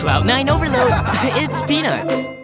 Cloud9 Overload, it's Peanuts.